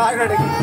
बिहार का